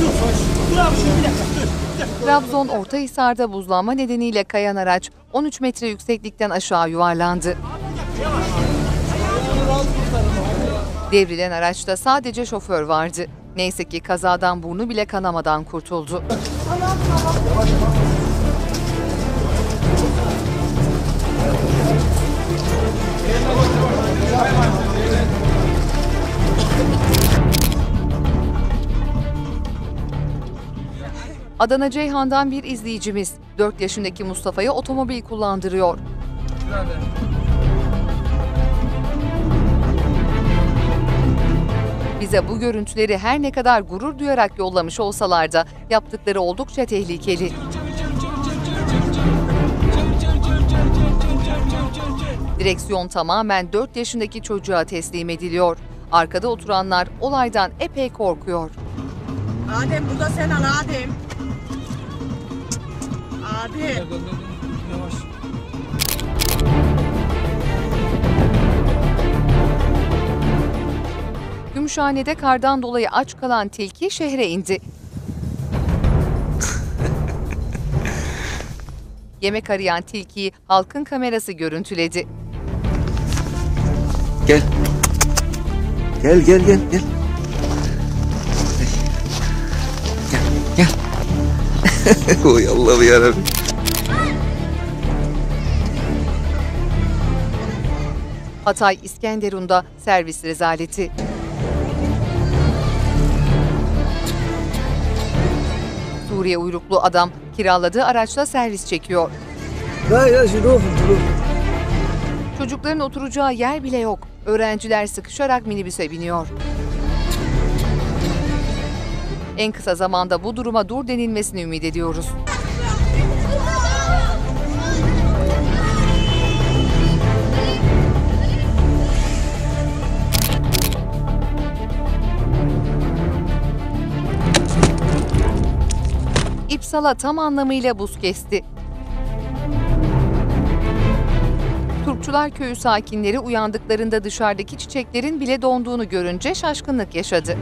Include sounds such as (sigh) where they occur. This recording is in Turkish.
Dur. Dur abi buzlanma nedeniyle kayan araç 13 metre yükseklikten aşağı yuvarlandı. Devrilen araçta sadece şoför vardı. Neyse ki kazadan burnu bile kanamadan kurtuldu. Yavaş, yavaş. Adana Ceyhan'dan bir izleyicimiz 4 yaşındaki Mustafa'ya otomobil kullandırıyor. Bize bu görüntüleri her ne kadar gurur duyarak yollamış olsalar da yaptıkları oldukça tehlikeli. Direksiyon tamamen 4 yaşındaki çocuğa teslim ediliyor. Arkada oturanlar olaydan epey korkuyor. Adem burada sen al Adem. Adem. Gümüşhane'de kardan dolayı aç kalan tilki şehre indi. (laughs) Yemek arayan tilkiyi halkın kamerası görüntüledi. Gel. Gel gel gel gel. Gel (laughs) Oy Allah'ım yarabbim. Hatay İskenderun'da servis rezaleti. Suriye uyruklu adam kiraladığı araçla servis çekiyor. Çocukların oturacağı yer bile yok. Öğrenciler sıkışarak minibüse biniyor. En kısa zamanda bu duruma dur denilmesini ümit ediyoruz. İpsala tam anlamıyla buz kesti. Turpçular Köyü sakinleri uyandıklarında dışarıdaki çiçeklerin bile donduğunu görünce şaşkınlık yaşadı.